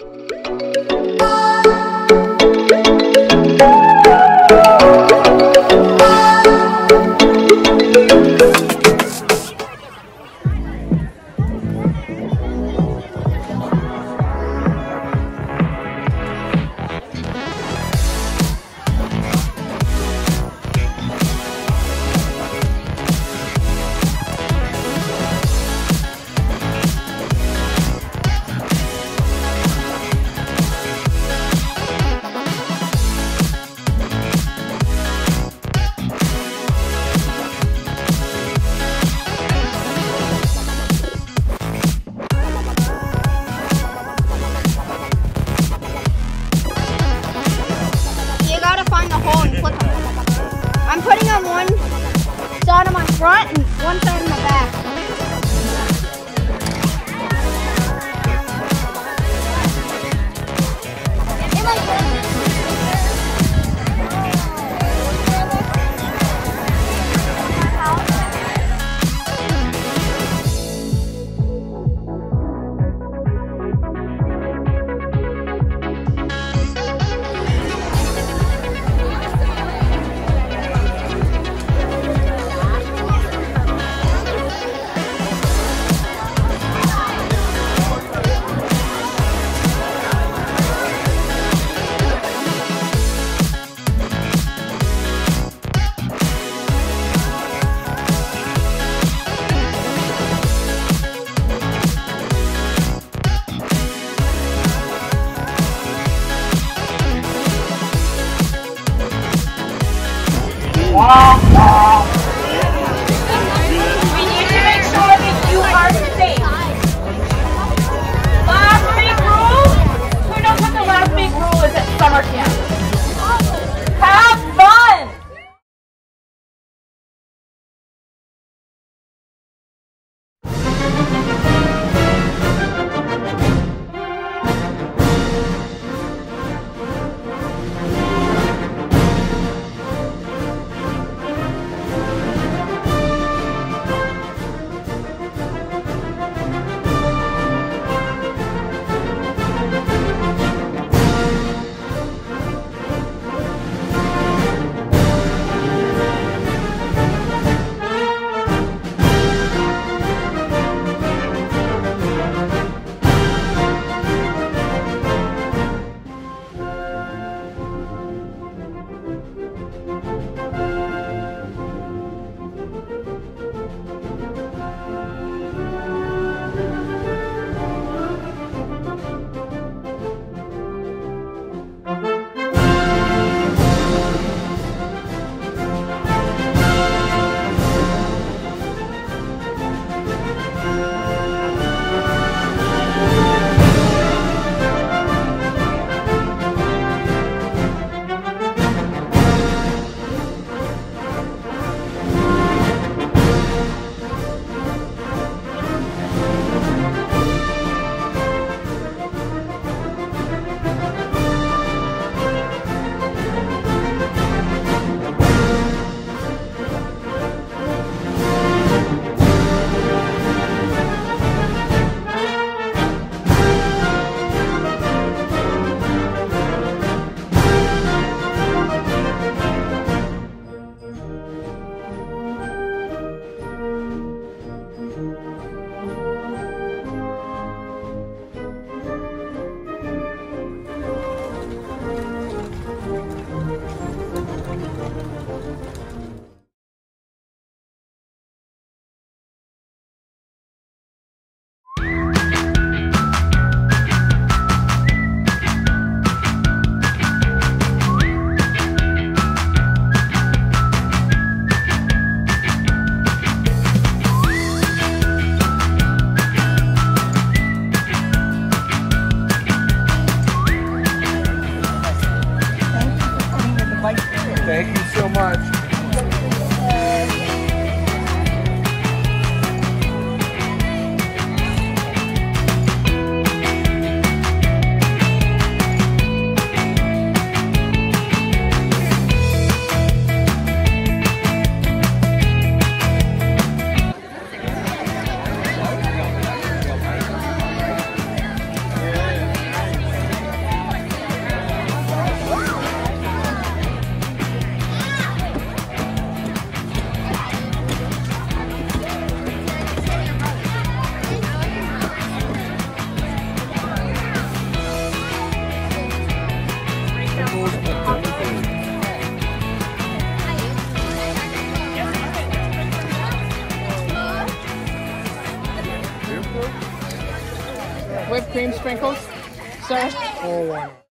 You front and one side Oh. Thank you so much. Cream sprinkles, sir? Or one.